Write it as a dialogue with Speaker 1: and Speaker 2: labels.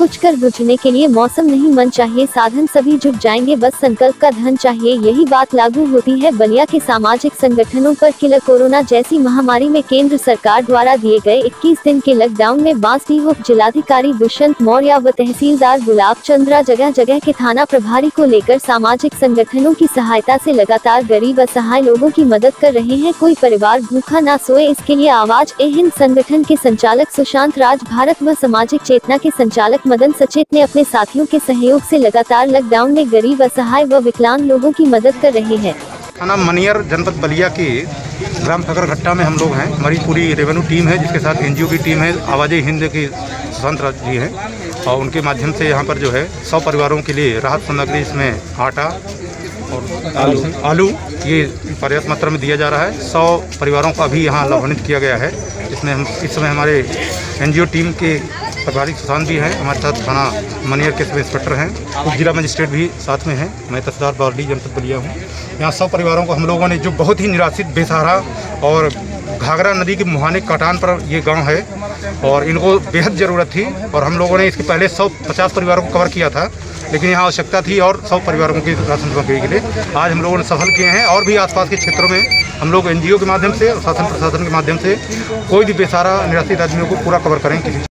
Speaker 1: कुछ कर बुझने के लिए मौसम नहीं मन चाहिए, साधन सभी जुट जाएँगे, बस संकल्प का धन चाहिए, यही बात लागू होती है बलिया के सामाजिक संगठनों पर किलर कोरोना जैसी महामारी में केंद्र सरकार द्वारा दिए गए 21 दिन के लॉकडाउन में बांसडीह उप जिलाधिकारी दुष्यंत मौर्य व तहसीलदार गुलाब चंद्रा जगह जगह के थाना प्रभारी को लेकर सामाजिक संगठनों की सहायता ऐसी लगातार गरीब असहाय लोगों की मदद कर रहे हैं। कोई परिवार भूखा न सोए, इसके लिए आवाज़ ए हिंद संगठन के संचालक सुशांत राज, भारत व सामाजिक चेतना के संचालक मदन सचेत ने अपने साथियों के सहयोग से लगातार लॉकडाउन में गरीब असहाय व विकलांग लोगों की मदद कर रहे हैं।
Speaker 2: थाना मनियर जनपद बलिया के ग्राम फकरघट्टा में हम लोग हैं। हमारी पूरी रेवेन्यू टीम है जिसके साथ एनजीओ की टीम है आवाज़ हिंद की सुशांत राज जी हैं। और उनके माध्यम से यहाँ पर जो है सौ परिवारों के लिए राहत सामग्री इसमें आटा और आलू। आलू ये पर्याप्त मात्रा में दिया जा रहा है। सौ परिवारों को अभी यहाँ लाभान्वित किया गया है। इसमें हम इस समय हमारे एनजीओ टीम के प्रभारी सुशांत भी हैं, हमारे साथ थाना मनियर के सब इंस्पेक्टर हैं। उप जिला मजिस्ट्रेट भी साथ में हैं। मैं तहसीलदार बावली जनपद बलिया हूँ। यहाँ सौ परिवारों को हम लोगों ने जो बहुत ही निराशित, बेसहारा और घाघरा नदी के मुहाने कटान पर ये गाँव है और इनको बेहद ज़रूरत थी और हम लोगों ने इसके पहले सौ पचास परिवारों को कवर किया था, लेकिन यहाँ आवश्यकता थी और सौ परिवारों की राशन सामग्री के लिए। आज हम लोगों ने सफल किए हैं और भी आसपास के क्षेत्रों में हम लोग एनजीओ के माध्यम से और शासन प्रशासन के माध्यम से कोई भी बेसारा निराश्रित आदमियों को पूरा कवर करें। किसी